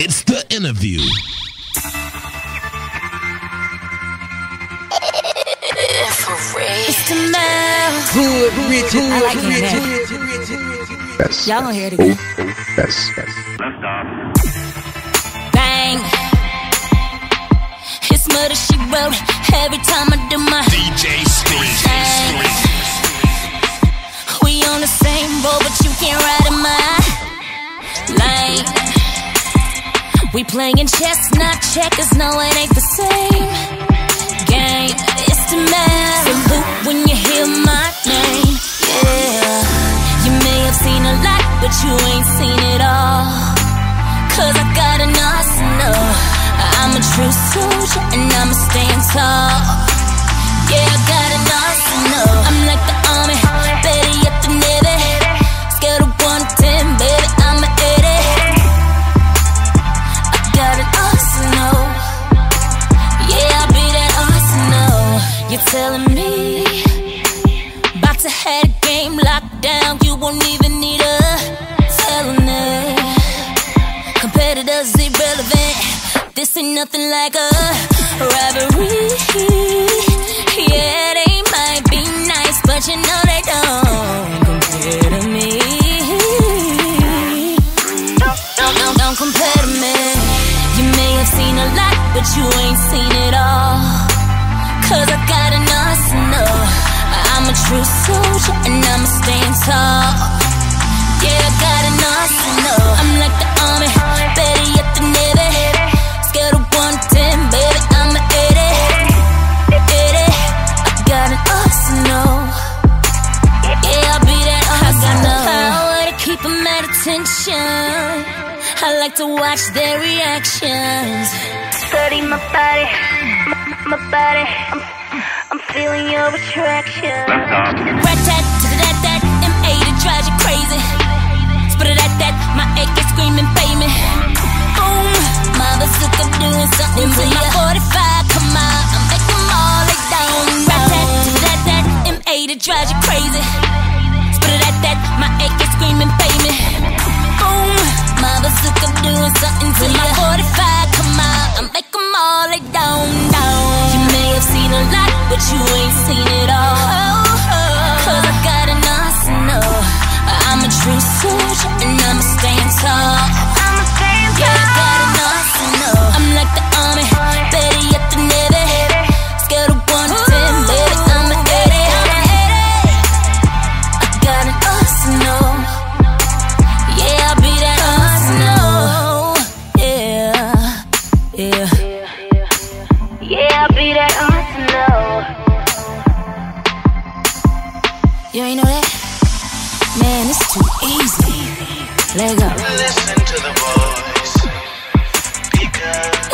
It's the interview. It's the mouth. I like hood it, rich, man. hood rich. Yes. Y'all gonna hear it again. Yes. Yes. Bang. It's murder she wrote every time I do my We playing chess, not checkers. No, it ain't the same game. It's the man. Salute when you hear my name. Yeah. You may have seen a lot, but you ain't seen it all. Cause I You're telling me. About to a game locked down, you won't even need a felony. Competitors irrelevant. This ain't nothing like a robbery. Yeah, they might be nice, but you know they don't compare to me. Don't, don't compare to me. You may have seen a lot, but you ain't seen it all. Cause I got an arsenal. I'm a true soldier and I'ma stand tall. Yeah, I got an arsenal. I'm like the army, better yet the navy. Scale of 1 to 10, baby, I'm a 80. 80. I got an arsenal. Yeah, I'll be that arsenal. I got the power to keep 'em at attention. I like to watch their reactions. Study my body, my, my body. I'm, I'm feeling your attraction. Rat tat, tat tat tat, M8 it drives you crazy. You ain't seen it all. Cause I got an arsenal. I'm a true soldier and I'ma stand tall. I'ma stand tall. Yeah, I got an arsenal. I'm like the army, better yet the navy. Scale of 1 to 10, baby, I'm a 80. I got an arsenal. Yeah, I'll be that arsenal. Yeah, yeah. Yeah, I'll be that arsenal. You ain't know that? Man, it's too easy. Let go. Listen to the voice. Because